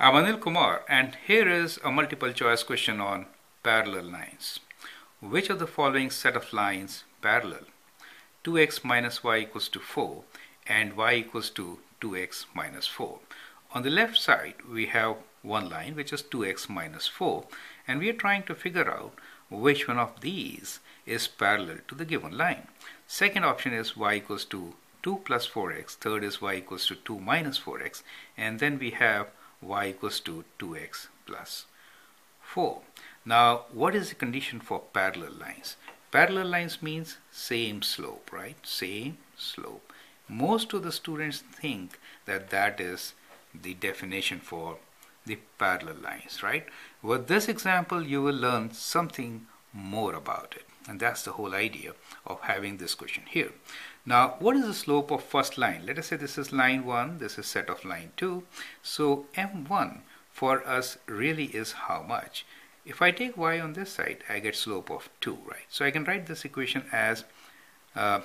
I'm Anil Kumar and here is a multiple choice question on parallel lines. Which of the following set of lines parallel? 2x minus y equals to 4 and y equals to 2x minus 4. On the left side we have one line which is 2x minus 4 and we are trying to figure out which one of these is parallel to the given line. Second option is y equals to 2 plus 4x, third is y equals to 2 minus 4x and then we have y equals to 2x plus 4. Now what is the condition for parallel lines? Parallel lines means same slope, right? Same slope. Most of the students think that that is the definition for the parallel lines, right? With this example, you will learn something more about it. And that's the whole idea of having this question here. Now, what is the slope of first line? Let us say this is line 1, this is set of line 2. So m1 for us really is how much? If I take y on this side, I get slope of 2, right? So I can write this equation as, uh,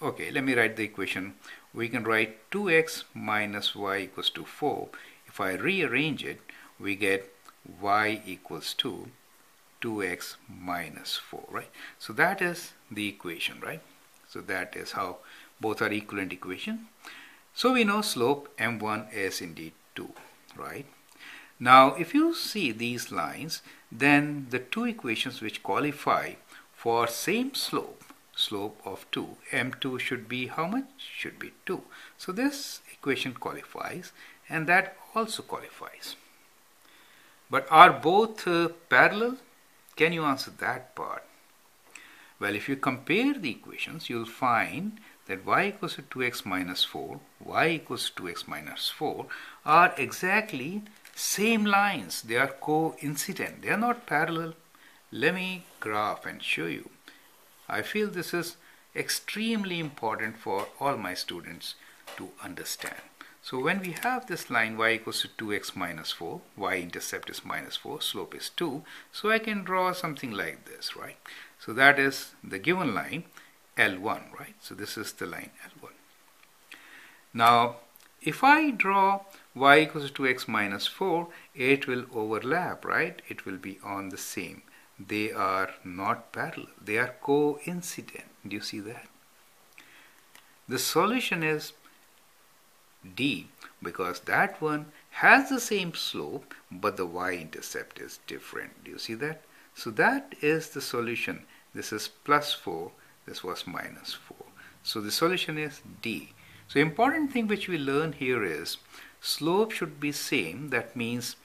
okay, let me write the equation. We can write 2x minus y equals to 4. If I rearrange it, we get y equals to 2x minus 4, right? So that is the equation, right? So that is how both are equivalent equation. So we know slope m1 is indeed 2, right? Now if you see these lines, then the two equations which qualify for same slope, slope of 2, m2 should be how much? Should be 2. So this equation qualifies and that also qualifies. But are both uh, parallel? Can you answer that part? Well, if you compare the equations, you'll find that y equals to 2x minus 4, y equals to 2x minus 4 are exactly same lines. They are coincident. They are not parallel. Let me graph and show you. I feel this is extremely important for all my students to understand. So when we have this line y equals to 2x minus 4, y-intercept is minus 4, slope is 2, so I can draw something like this, right? So that is the given line L1, right? So this is the line L1. Now, if I draw y equals to 2x minus 4, it will overlap, right? It will be on the same. They are not parallel. They are coincident. Do you see that? The solution is D because that one has the same slope but the y-intercept is different. Do you see that? So that is the solution. This is plus 4, this was minus 4. So the solution is D. So important thing which we learn here is slope should be same. That means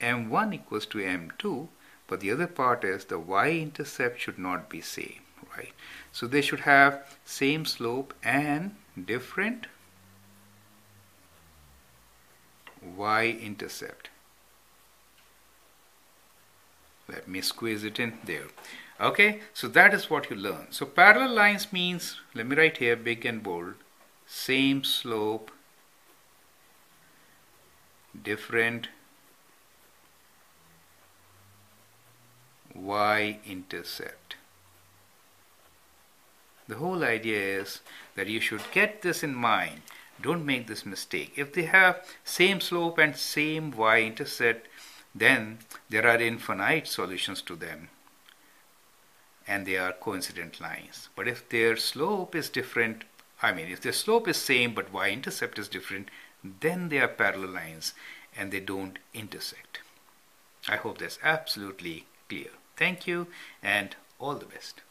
m1 equals to m2. But the other part is the y-intercept should not be same, right? So they should have same slope and different y-intercept let me squeeze it in there. Okay so that is what you learn. So parallel lines means let me write here big and bold same slope different y-intercept the whole idea is that you should get this in mind don't make this mistake if they have same slope and same y-intercept then there are infinite solutions to them and they are coincident lines. But if their slope is different, I mean if their slope is same but y-intercept is different, then they are parallel lines and they don't intersect. I hope that's absolutely clear. Thank you and all the best.